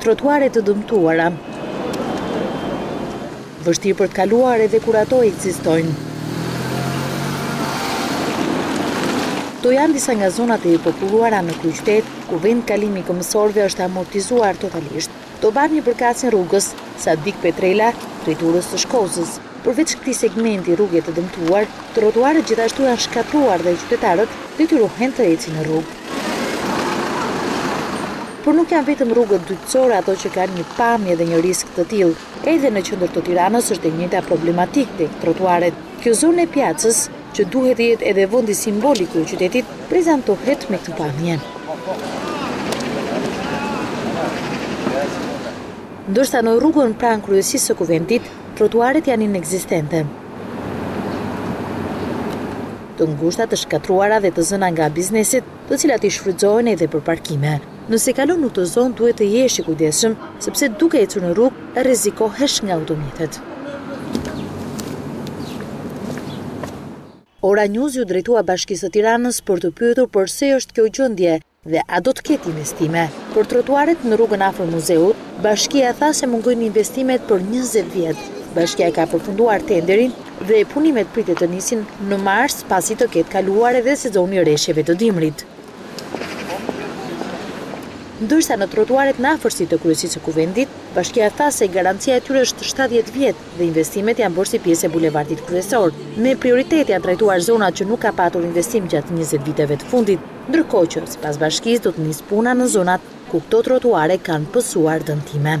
Trotuare të dëmtuara. Vështirë për të kaluar edhe kur ato ekzistojnë. Këto janë disa nga zonat e populluara në kryeqytet, ku vendkalimi i këmbësorëve është amortizuar totalisht. Këto pamje i përkasin rrugës Sadik Petrela, drejt urës së Shkozës. Përveç këtij segmenti rruge të dëmtuar, trotuaret gjithashtu janë shkatërruar dhe qytetarët detyrohen të ecin në rrugë. Por nuk janë vetëm rrugët dytësore ato që kanë një pamje dhe një risk të tillë. Edhe në qendër të Tiranës është e njëjta problematikë tek trotuaret. Kjo zonë e Pjacës, që duhet të jetë edhe vendi simbolik i qytetit, prezantohet me këtë pamje. Ndërsa në rrugën pranë kryesisë së Kuvendit, trotuaret janë inekzistente. Të ngushta, të shkatërruara dhe të zëna nga bizneset, të cilat i shfrytëzojnë edhe për parkime. Nëse kalon në këtë zonë duhet të jesh i kujdesshëm, sepse duke ecur në rrugë rrezikohesh nga automjetet. Ora News iu drejtua Bashkisë së Tiranës për të pyetur përse është kjo gjendje dhe a do të ketë investime. Për trotuaret në rrugën afër muzeut, bashkia tha se mungojnë investimet për njëzet vjet. Bashkia e ka përfunduar tenderin dhe punimet pritet të nisin në mars pasi të ketë kaluar edhe sezoni i reshjeve të dimrit. Ndërsa në trotuaret në afërsi të Kryesisë së Kuvendit, bashkia tha se garancia e tyre është shtatëdhjetë vjet dhe investimet janë bërë si pjesë e bulevardit kryesor. Me prioritet janë trajtuar zonat që nuk ka patur investim gjatë njëzet viteve të fundit, ndërkohë që, sipas bashkisë, do të nisë puna në zonat ku këto trotuare kanë pësuar dëmtime.